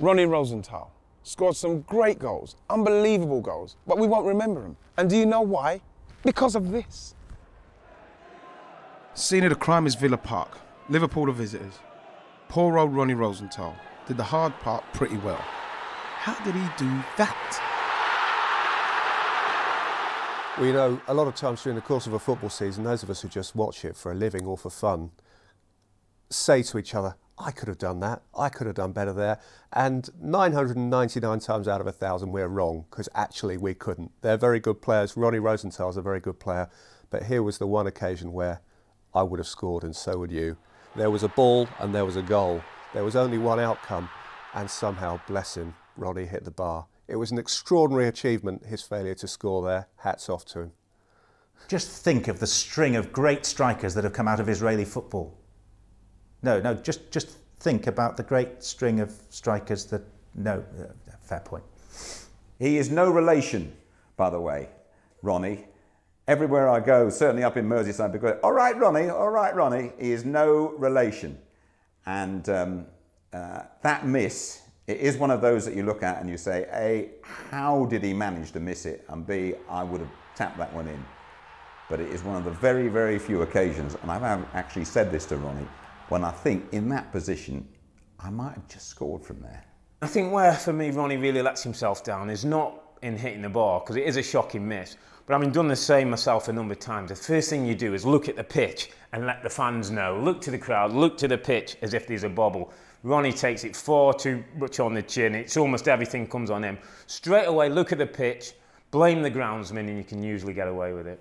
Ronnie Rosenthal scored some great goals, unbelievable goals, but we won't remember them. And do you know why? Because of this. Scene of the crime is Villa Park. Liverpool are visitors. Poor old Ronnie Rosenthal did the hard part pretty well. How did he do that? Well, you know, a lot of times during the course of a football season, those of us who just watch it for a living or for fun say to each other, I could have done that, I could have done better there. And 999 times out of a thousand, we're wrong, because actually we couldn't. They're very good players. Ronnie Rosenthal's a very good player. But here was the one occasion where I would have scored, and so would you. There was a ball and there was a goal. There was only one outcome, and somehow, bless him, Ronnie hit the bar. It was an extraordinary achievement, his failure to score there. Hats off to him. Just think of the string of great strikers that have come out of Israeli football. No, no, just, just think about the great string of strikers that. No, uh, fair point. He is no relation, by the way, Ronnie. Everywhere I go, certainly up in Merseyside, because, all right, Ronnie, all right, Ronnie, he is no relation. And um, uh, that miss it is one of those that you look at and you say, A, how did he manage to miss it? And B, I would have tapped that one in. But it is one of the very, very few occasions, and I've actually said this to Ronnie, when I think in that position, I might have just scored from there. I think where for me Ronnie really lets himself down is not in hitting the ball, because it is a shocking miss. But having done the same myself a number of times, the first thing you do is look at the pitch and let the fans know. Look to the crowd, look to the pitch as if there's a bobble. Ronnie takes it far too much on the chin. It's almost everything comes on him. Straight away, look at the pitch, blame the groundsman, and you can usually get away with it.